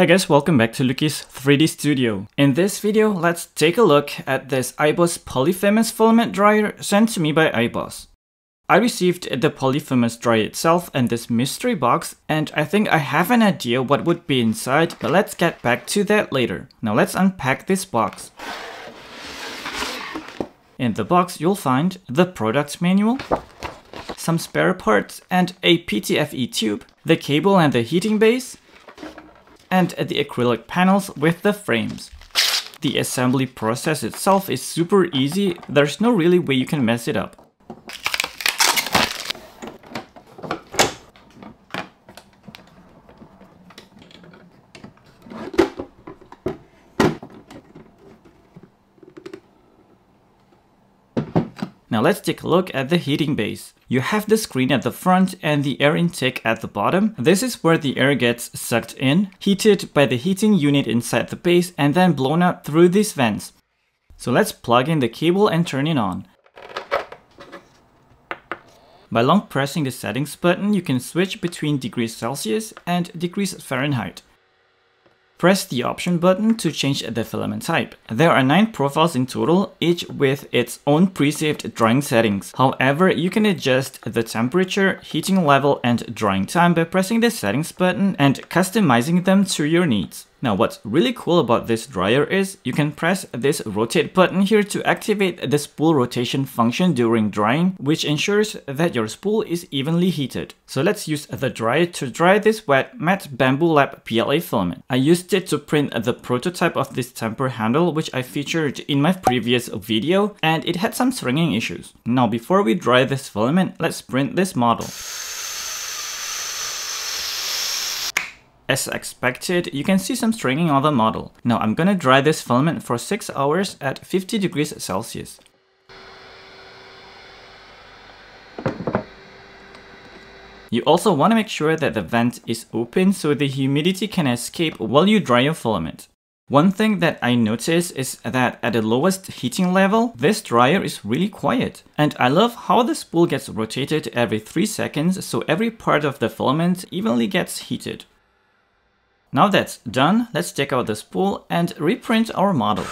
Hi guys, welcome back to Lukis 3D Studio. In this video, let's take a look at this EIBOS Polyphemus filament dryer sent to me by EIBOS. I received the Polyphemus dryer itself and this mystery box and I think I have an idea what would be inside, but let's get back to that later. Now let's unpack this box. In the box, you'll find the product manual, some spare parts and a PTFE tube, the cable and the heating base, and at the acrylic panels with the frames. The assembly process itself is super easy, there's no really way you can mess it up. Now let's take a look at the heating base. You have the screen at the front and the air intake at the bottom. This is where the air gets sucked in, heated by the heating unit inside the base and then blown out through these vents. So let's plug in the cable and turn it on. By long pressing the settings button, you can switch between degrees Celsius and degrees Fahrenheit. Press the option button to change the filament type. There are 9 profiles in total, each with its own pre-saved drying settings. However, you can adjust the temperature, heating level, and drying time by pressing the settings button and customizing them to your needs. Now what's really cool about this dryer is you can press this rotate button here to activate the spool rotation function during drying, which ensures that your spool is evenly heated. So let's use the dryer to dry this wet matte Bambu Lab PLA filament. I used it to print the prototype of this temper handle, which I featured in my previous video, and it had some stringing issues. Now before we dry this filament, let's print this model. As expected, you can see some stringing on the model. Now I'm gonna dry this filament for 6 hours at 50 degrees Celsius. You also want to make sure that the vent is open so the humidity can escape while you dry your filament. One thing that I notice is that at the lowest heating level, this dryer is really quiet. And I love how the spool gets rotated every 3 seconds so every part of the filament evenly gets heated. Now that's done, let's check out the spool and reprint our model.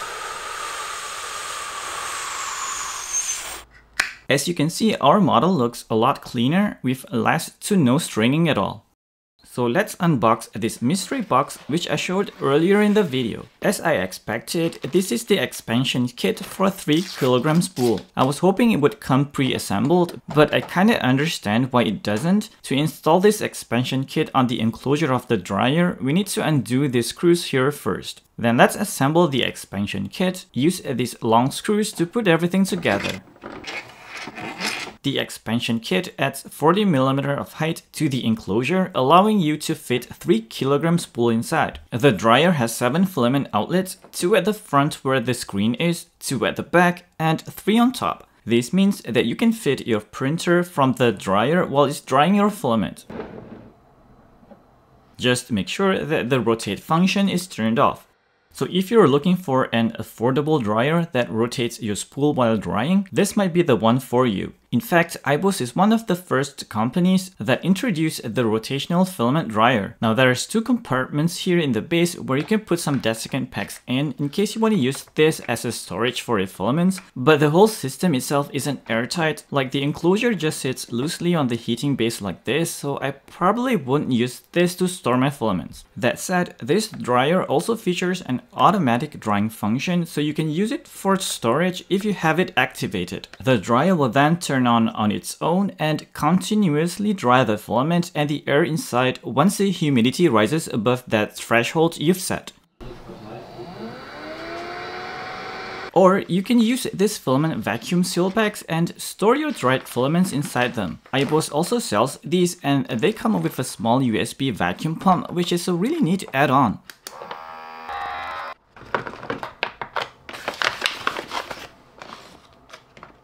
As you can see, our model looks a lot cleaner with less to no stringing at all. So let's unbox this mystery box which I showed earlier in the video. As I expected, this is the expansion kit for a 3kg spool. I was hoping it would come pre-assembled, but I kinda understand why it doesn't. To install this expansion kit on the enclosure of the dryer, we need to undo these screws here first. Then let's assemble the expansion kit, use these long screws to put everything together. The expansion kit adds 40mm of height to the enclosure, allowing you to fit 3kg spool inside. The dryer has 7 filament outlets, 2 at the front where the screen is, 2 at the back, and 3 on top. This means that you can fit your printer from the dryer while it's drying your filament. Just make sure that the rotate function is turned off. So if you're looking for an affordable dryer that rotates your spool while drying, this might be the one for you. In fact, EIBOS is one of the first companies that introduced the rotational filament dryer. Now there's two compartments here in the base where you can put some desiccant packs in in case you want to use this as a storage for your filaments, but the whole system itself isn't airtight, like the enclosure just sits loosely on the heating base like this, so I probably wouldn't use this to store my filaments. That said, this dryer also features an automatic drying function, so you can use it for storage if you have it activated. The dryer will then turn turn on on its own and continuously dry the filament and the air inside once the humidity rises above that threshold you've set. Or you can use this filament vacuum seal bags and store your dried filaments inside them. EIBOS also sells these and they come with a small USB vacuum pump which is a really neat add-on.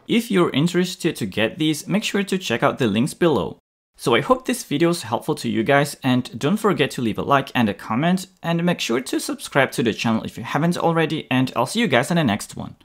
If you're interested to get these, make sure to check out the links below. So I hope this video is helpful to you guys and don't forget to leave a like and a comment and make sure to subscribe to the channel if you haven't already and I'll see you guys in the next one.